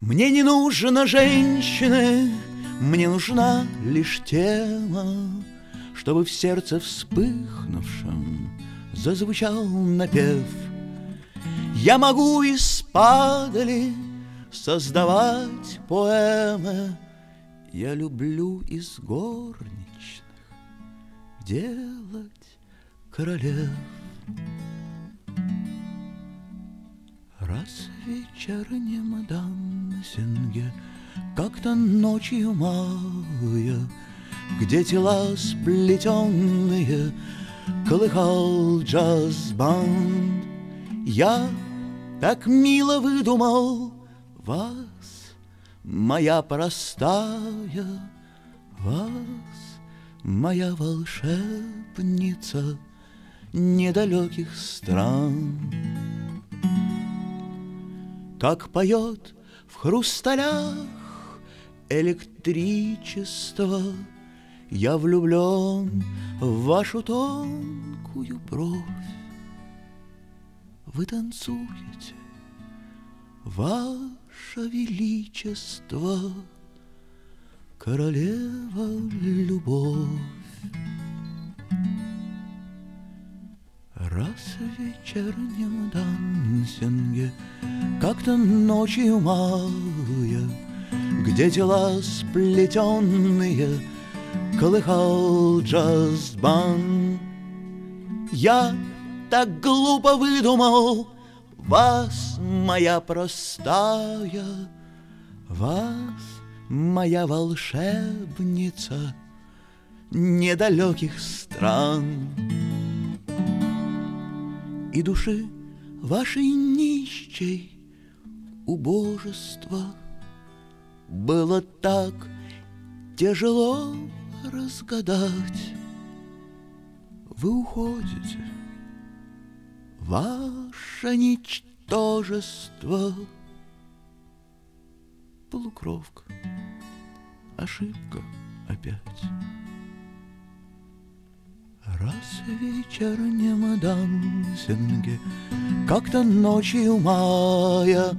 Мне не нужно женщины, мне нужна лишь тема, Чтобы в сердце вспыхнувшем зазвучал напев. Я могу из падали создавать поэмы, Я люблю из горничных делать королев. Раз вечернем дансинге Как-то ночью мая Где тела сплетенные Колыхал джаз-банд. Я так мило выдумал Вас, моя простая Вас, моя волшебница Недалеких стран. Как поет в хрусталях электричество, Я влюблен в вашу тонкую бровь. Вы танцуете, ваше величество, Королева любовь. Раз в вечернем дансинге Как-то ночью мая Где тела сплетенные Колыхал джаз-бан Я так глупо выдумал Вас, моя простая Вас, моя волшебница Недалеких стран и души вашей нищей убожества было так тяжело разгадать. Вы уходите, ваше ничтожество. Полукровка, ошибка опять. Раз в вечернем дансинге Как-то ночью мая